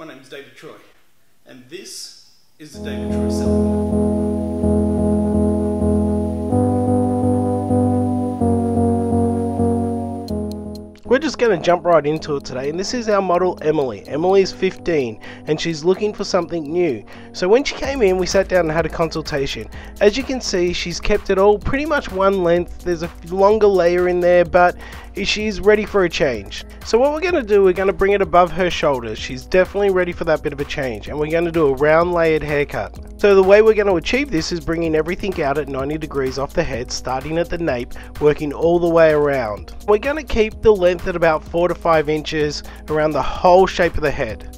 My name is David Troy, and this is the David Troy Salon. We're just going to jump right into it today, and this is our model Emily. Emily's 15 and she's looking for something new. So when she came in, we sat down and had a consultation. As you can see, she's kept it all pretty much one length. There's a longer layer in there, but she's ready for a change. So what we're going to do, we're going to bring it above her shoulders. She's definitely ready for that bit of a change, and we're going to do a round layered haircut. So the way we're going to achieve this is bringing everything out at 90 degrees off the head, starting at the nape, working all the way around. We're going to keep the length at about 4 to 5 inches around the whole shape of the head.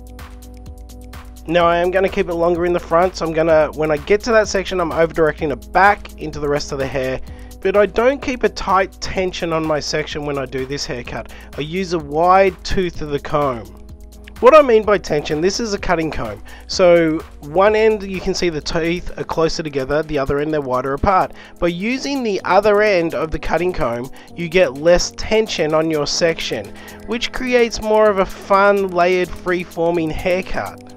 Now I am going to keep it longer in the front, so I'm going to, when I get to that section, I'm over directing it back into the rest of the hair. But I don't keep a tight tension on my section when I do this haircut. I use a wide tooth of the comb. What I mean by tension, this is a cutting comb. So one end you can see the teeth are closer together, the other end they're wider apart. By using the other end of the cutting comb, you get less tension on your section, which creates more of a fun, layered, free-forming haircut.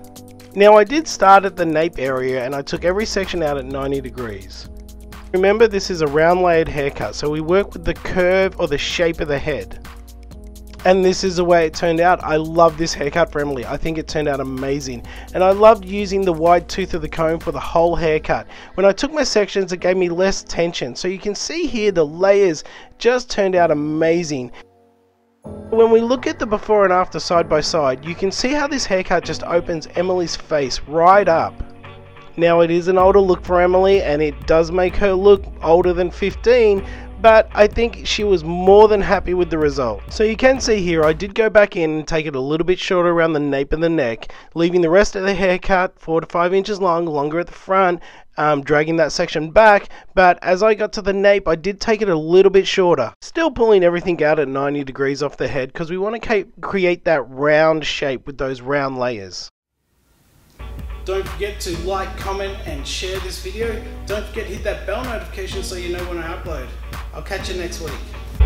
Now I did start at the nape area and I took every section out at 90 degrees. Remember this is a round layered haircut so we work with the curve or the shape of the head. And this is the way it turned out. I love this haircut for Emily. I think it turned out amazing. And I loved using the wide tooth of the comb for the whole haircut. When I took my sections it gave me less tension. So you can see here the layers just turned out amazing. When we look at the before and after side by side, you can see how this haircut just opens Emily's face right up. Now it is an older look for Emily and it does make her look older than 15, but I think she was more than happy with the result. So you can see here I did go back in and take it a little bit shorter around the nape of the neck, leaving the rest of the haircut 4 to 5 inches long, longer at the front, um, dragging that section back, but as I got to the nape, I did take it a little bit shorter. Still pulling everything out at 90 degrees off the head because we want to create that round shape with those round layers. Don't forget to like, comment, and share this video. Don't forget to hit that bell notification so you know when I upload. I'll catch you next week.